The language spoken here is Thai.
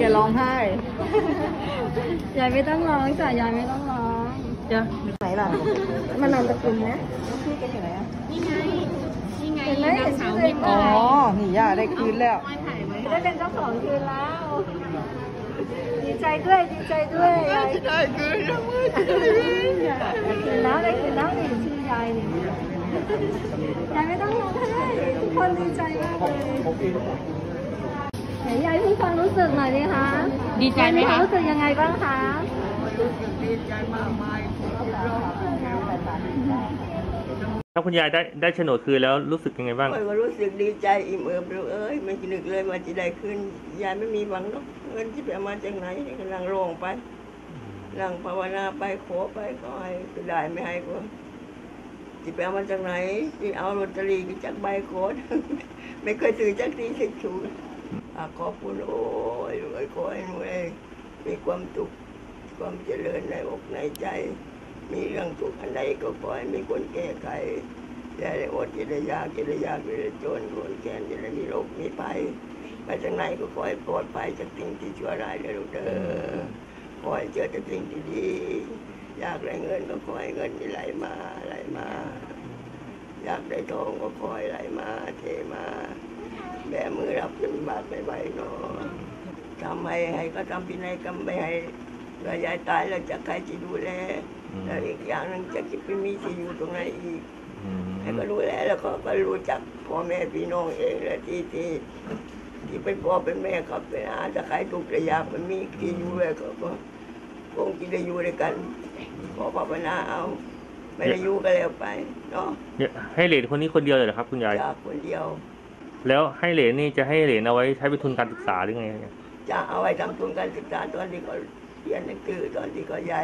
แกร้องไห้ ยายไม่ต้องร้องจ้ะยายไม่ต้องร้องจ้ะไหนล่ะมันนามสกุลนะพี่แกอยู่ไหนอะนี่ไงนี่ไงเห็นไหมนางสาวเห็มินนไหมอ๋อนี่ย่าได้คืนแล้วไม่ถ่ายไว้ได้เป็นเจ้าของคืนแล้วดีใจด้วยดีใจด้วยยายได้คืนแล้วมือได้คืนแล้วได้คืนแล้วนี่ชื่อยายนี่ยายไม่ต้องร้องไห้ทุกคนดีใจมากเลยไหนยายพูด ความรู้สึกหน่อยดิคะดีใจไหมยายคะรู้สึกยังไงบ้างคะถ้าคุณยายได้ได้โฉนดคืนแล้วรู้สึกยังไงบ้างโอ้ยก็รู้สึกดีใจอิ่มเอิบเลยเอ้ยไม่คิดนึกเลยว่าจะได้ขึ้นยายไม่มีหวังหรอกเงินที่ไปเอามาจากไหนกำลังร้องไปนั่งภาวนาไปขอไปก็ให้ก็ได้ไม่ให้ก็จะไปเอามาจากไหนที่เอาลอตเตอรี่จากใบโคดไม่เคยซื้อจากที่สิชูอะ ขอบคุณโอ้ยรวยขอให้หนูเองมีความสุขความเจริญในอกในใจ มีเรื่องทุกข์อันใดก็ขอให้มีคนแก้ไขจะได้อดจะได้ยากจะได้ยากจะได้จนคนแก่จะได้มีโรคมีภัยไปทางไหนก็ขอให้ปลอดภัยจากสิ่งที่ชั่วร้ายเด้อลูกเด้อขอให้เจอแต่สิ่งที่ดีอยากได้เงินก็ขอให้เงินไหลมาไหลมา อยากได้ทองก็ขอให้ไหลมาเทมา แบมือรับจนบาดไม่ไหวเนาะทำให้ให้ก็ทำพินัยกรรมไม่ให้เวลายายตายแล้วจะใครจะดูแลอืมแล้วอีกอย่างหนึงจะคิดไปมีที่อยู่ตรงไหนอีก อืมให้ก็รู้แล้วแล้วก็ก็รู้จักพ่อแม่พี่น้องเองและที่ที่ที่เป็นพ่อเป็นแม่เขาเป็นอาจะใครทุกข์ระยากมันมีที่อยู่เลยก็ก็คงจะได้อยู่ด้วยกันขอภาวนาเอา ไม่ได้อยู่ก็แล้วไปเนาะเนี่ยให้เหรียญคนนี้คนเดียวเลยเหรอครับ คุณยายจากคนเดียว แล้วให้เหรียญนี่จะให้เหรียญเอาไว้ใช้เป็นทุนการศึกษาหรือไงจะเอาไว้ทำทุนการศึกษาตอนที่เขาเรียนหนังสือตอนที่เขาใหญ่